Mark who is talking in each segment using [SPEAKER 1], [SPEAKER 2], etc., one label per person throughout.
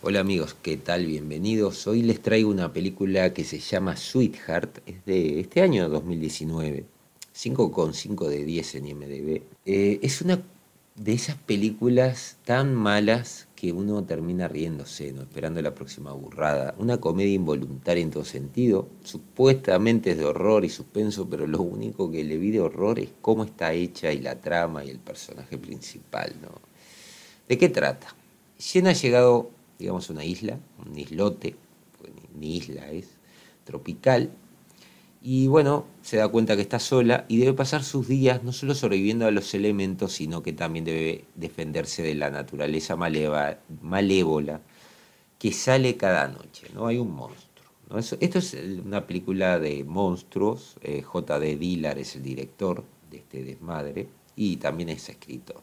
[SPEAKER 1] Hola amigos, ¿qué tal? Bienvenidos. Hoy les traigo una película que se llama Sweetheart, es de este año 2019, 5,5 de 10 en IMDB. Eh, es una de esas películas tan malas que uno termina riéndose, ¿no? esperando la próxima burrada. Una comedia involuntaria en todo sentido, supuestamente es de horror y suspenso, pero lo único que le vi de horror es cómo está hecha y la trama y el personaje principal. ¿De qué trata? Jen ha llegado, digamos, una isla, un islote, ni isla es, tropical, y bueno, se da cuenta que está sola y debe pasar sus días no solo sobreviviendo a los elementos, sino que también debe defenderse de la naturaleza malévola que sale cada noche. ¿no? Hay un monstruo. ¿no? esto es una película de monstruos. Eh, J.D. Dillard es el director de este desmadre y también es escritor.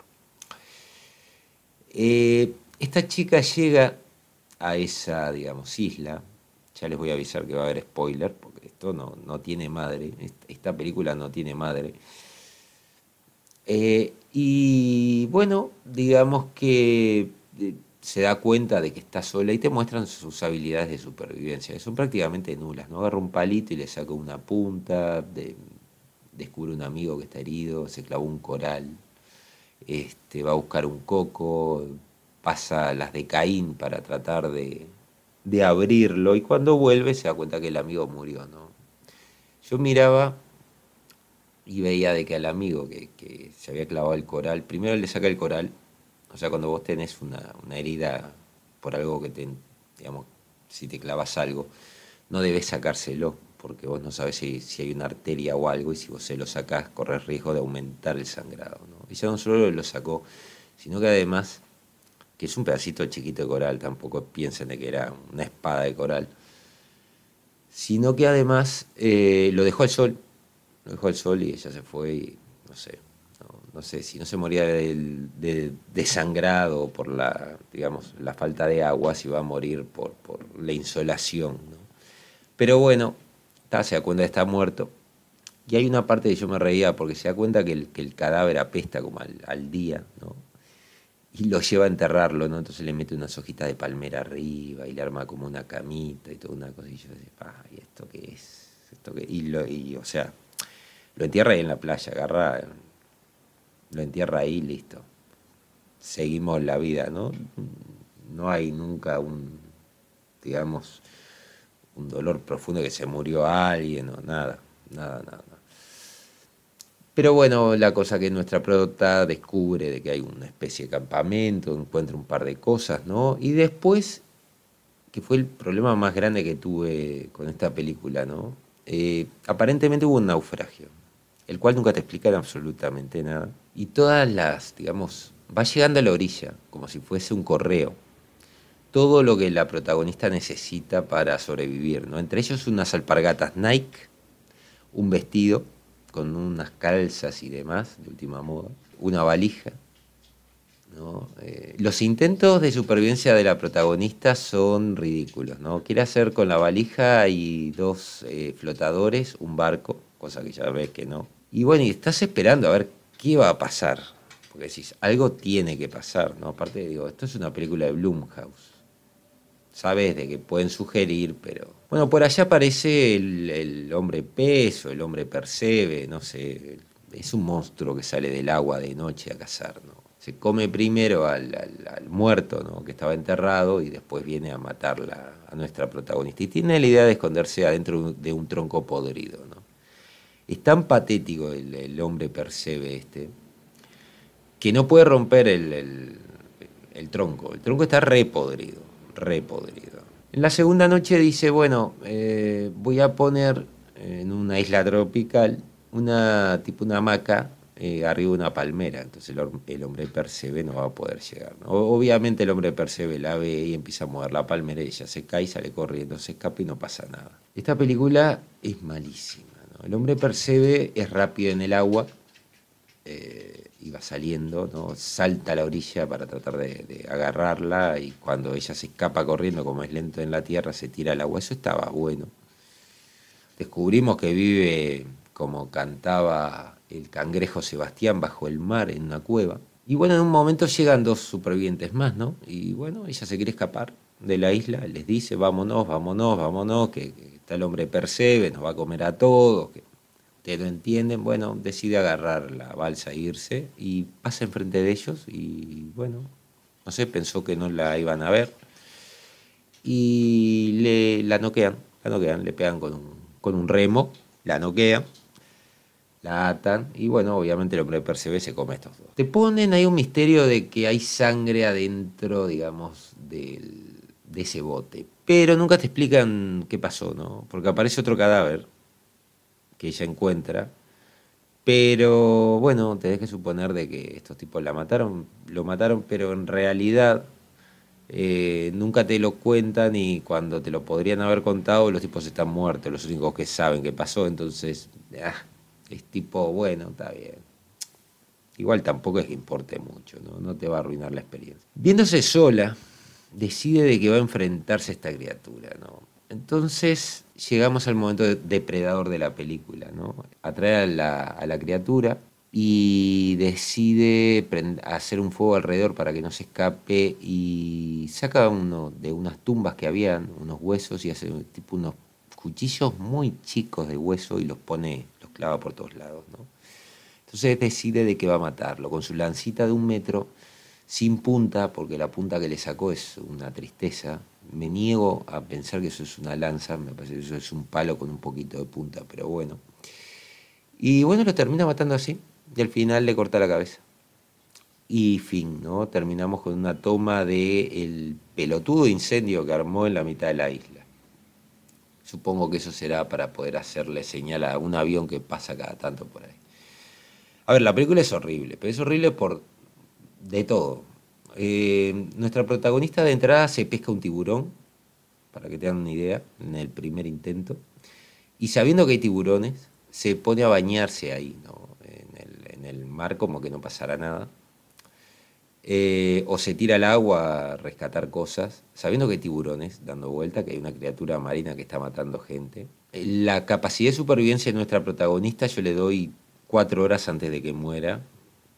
[SPEAKER 1] Eh, esta chica llega a esa, digamos, isla. Ya les voy a avisar que va a haber spoiler, esto no, no tiene madre, esta película no tiene madre. Eh, y bueno, digamos que eh, se da cuenta de que está sola y te muestran sus habilidades de supervivencia, que son prácticamente nulas. ¿no? Agarra un palito y le saca una punta, descubre un amigo que está herido, se clavó un coral, este, va a buscar un coco, pasa las de Caín para tratar de, de abrirlo y cuando vuelve se da cuenta que el amigo murió, ¿no? Yo miraba y veía de que al amigo que, se había clavado el coral, primero le saca el coral, o sea, cuando vos tenés una, herida por algo que te, digamos, si te clavas algo, no debes sacárselo, porque vos no sabes si, hay una arteria o algo, y si vos se lo sacás, corres riesgo de aumentar el sangrado. ¿no? Y ya no solo lo sacó, sino que además, que es un pedacito chiquito de coral, tampoco piensen de que era una espada de coral, sino que además eh, lo dejó al sol, lo dejó al sol y ella se fue y no sé, no, sé si no se moría de, desangrado por la, digamos, la falta de agua, si va a morir por, la insolación. Pero bueno, se da cuenta de que está muerto. Y hay una parte que yo me reía porque se da cuenta que el, que el cadáver apesta como al, al día, ¿no? Y lo lleva a enterrarlo, ¿no? Entonces le mete unas hojitas de palmera arriba y le arma como una camita y toda una cosa. Y yo decía, ¿y esto qué es? ¿Esto qué? Y, lo, y, o sea, lo entierra ahí en la playa, agarra, lo entierra ahí, listo. Seguimos la vida, ¿no? No hay nunca un, digamos, un dolor profundo que se murió alguien o nada, nada, nada. Pero bueno, la cosa que nuestra prota descubre de que hay una especie de campamento, encuentra un par de cosas, ¿no? Y después, que fue el problema más grande que tuve con esta película, ¿no? Eh, aparentemente hubo un naufragio, el cual nunca te explican absolutamente nada. Y todas las, digamos, va llegando a la orilla, como si fuese un correo. Todo lo que la protagonista necesita para sobrevivir, ¿no? Entre ellos unas alpargatas Nike, un vestido, con unas calzas y demás de última moda, una valija. Eh, los intentos de supervivencia de la protagonista son ridículos. ¿no? Quiere hacer con la valija y dos eh, flotadores un barco, cosa que ya ves que no. Y bueno, y estás esperando a ver qué va a pasar. Porque decís, algo tiene que pasar, ¿no? Aparte, digo, esto es una película de Blumhouse sabes de que pueden sugerir, pero... Bueno, por allá aparece el, hombre peso, el hombre percebe, no sé, es un monstruo que sale del agua de noche a cazar, ¿no? Se come primero al, muerto, ¿no? Que estaba enterrado y después viene a matar a nuestra protagonista. Y tiene la idea de esconderse adentro de un tronco podrido. Es tan patético el, hombre percebe este, que no puede romper el, el tronco. El tronco está repodrido repodrido. En la segunda noche dice, bueno, eh, voy a poner en una isla tropical una tipo una hamaca eh, arriba de una palmera. Entonces el, hombre percebe no va a poder llegar. Obviamente el hombre percebe la ve y empieza a mover la palmera y ella se cae, sale corriendo, se escapa y no pasa nada. Esta película es malísima. El hombre percebe, es rápido en el agua. Eh, y va saliendo, ¿no? salta a la orilla para tratar de, agarrarla y cuando ella se escapa corriendo, como es lento en la tierra, se tira al agua. Eso estaba bueno. Descubrimos que vive como cantaba el cangrejo Sebastián bajo el mar en una cueva. Y bueno, en un momento llegan dos supervivientes más, ¿no? Y bueno, ella se quiere escapar de la isla, les dice, vámonos, vámonos, vámonos, que, está el hombre Percebe, nos va a comer a todos, que ustedes lo entienden, bueno, decide agarrar la balsa e irse y pasa enfrente de ellos y bueno, no sé, pensó que no la iban a ver y le, la noquean, la noquean, le pegan con un, con un remo, la noquean, la atan y bueno, obviamente el hombre Percebe se come estos dos. Te ponen ahí un misterio de que hay sangre adentro, digamos, del, de ese bote, pero nunca te explican qué pasó, ¿no? Porque aparece otro cadáver que ella encuentra pero bueno, tenés que suponer de que estos tipos la mataron, lo mataron, pero en realidad eh, nunca te lo cuentan y cuando te lo podrían haber contado los tipos están muertos, los únicos que saben qué pasó, entonces ah, es tipo, bueno, está bien. Igual tampoco es que importe mucho, ¿no? no te va a arruinar la experiencia. Viéndose sola, decide de que va a enfrentarse a esta criatura, ¿no? Entonces llegamos al momento depredador de la película, ¿no? Atrae a la, a la criatura y decide hacer un fuego alrededor para que no se escape y saca uno de unas tumbas que habían, unos huesos y hace tipo unos cuchillos muy chicos de hueso y los pone, los clava por todos lados, ¿no? Entonces decide de que va a matarlo con su lancita de un metro sin punta, porque la punta que le sacó es una tristeza. Me niego a pensar que eso es una lanza, me parece que eso es un palo con un poquito de punta, pero bueno. Y bueno, lo termina matando así, y al final le corta la cabeza. Y fin, ¿no? Terminamos con una toma del el pelotudo incendio que armó en la mitad de la isla. Supongo que eso será para poder hacerle señal a un avión que pasa cada tanto por ahí. A ver, la película es horrible, pero es horrible por de todo. Eh, nuestra protagonista de entrada se pesca un tiburón, para que tengan una idea, en el primer intento. Y sabiendo que hay tiburones, se pone a bañarse ahí, ¿no? en, el, mar como que no pasará nada. Eh, o se tira al agua a rescatar cosas, sabiendo que hay tiburones dando vuelta, que hay una criatura marina que está matando gente. La capacidad de supervivencia de nuestra protagonista yo le doy cuatro horas antes de que muera,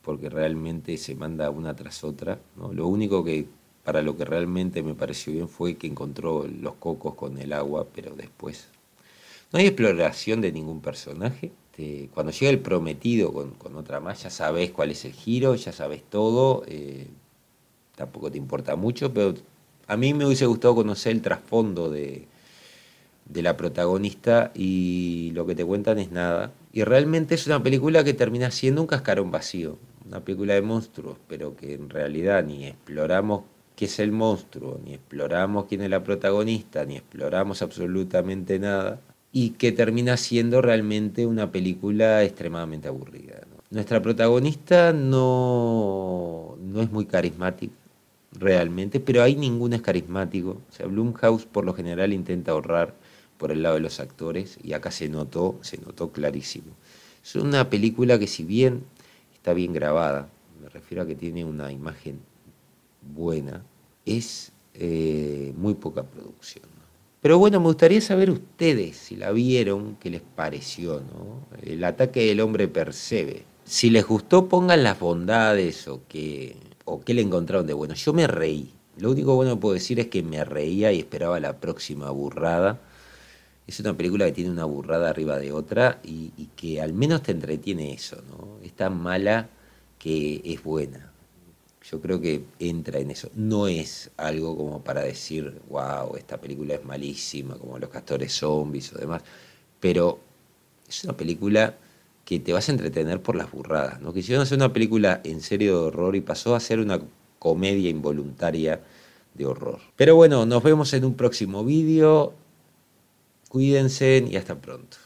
[SPEAKER 1] porque realmente se manda una tras otra. ¿no? Lo único que para lo que realmente me pareció bien fue que encontró los cocos con el agua, pero después no hay exploración de ningún personaje. cuando llega el prometido con, otra más, ya sabes cuál es el giro, ya sabes todo. Eh, tampoco te importa mucho, pero a mí me hubiese gustado conocer el trasfondo de, de la protagonista y lo que te cuentan es nada. Y realmente es una película que termina siendo un cascarón vacío una película de monstruos, pero que en realidad ni exploramos qué es el monstruo, ni exploramos quién es la protagonista, ni exploramos absolutamente nada, y que termina siendo realmente una película extremadamente aburrida. Nuestra protagonista no, no es muy carismática, realmente, pero hay ninguno es carismático. O sea, Blumhouse por lo general intenta ahorrar por el lado de los actores, y acá se notó, se notó clarísimo. Es una película que si bien está bien grabada, me refiero a que tiene una imagen buena, es eh, muy poca producción. Pero bueno, me gustaría saber ustedes si la vieron, qué les pareció, ¿no? El ataque del hombre percebe. Si les gustó, pongan las bondades o qué, o qué le encontraron de bueno. Yo me reí. Lo único bueno que puedo decir es que me reía y esperaba la próxima burrada es una película que tiene una burrada arriba de otra y, que al menos te entretiene eso, ¿no? Es tan mala que es buena. Yo creo que entra en eso. No es algo como para decir, wow, esta película es malísima, como Los Castores Zombies o demás, pero es una película que te vas a entretener por las burradas, ¿no? A hacer una película en serio de horror y pasó a ser una comedia involuntaria de horror. Pero bueno, nos vemos en un próximo vídeo. Cuídense y hasta pronto.